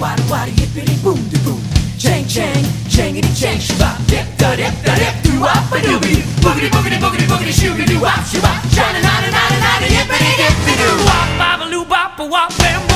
wada yippity boom de boom. Chang chang, changity chang shabop Dip da dip da dip doo wop a doobie. Boogity boogity boogity boogity shooby doo wop shabba. Shana na na na na na yippity yippity doo. Wop, bop, a loo, bop, a wop, bam,